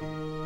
Bye.